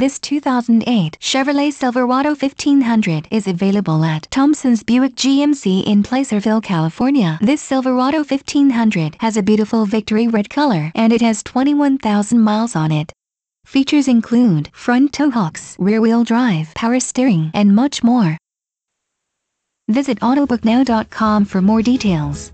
This 2008 Chevrolet Silverado 1500 is available at Thompson's Buick GMC in Placerville, California. This Silverado 1500 has a beautiful victory red color and it has 21,000 miles on it. Features include front tow hooks, rear-wheel drive, power steering, and much more. Visit Autobooknow.com for more details.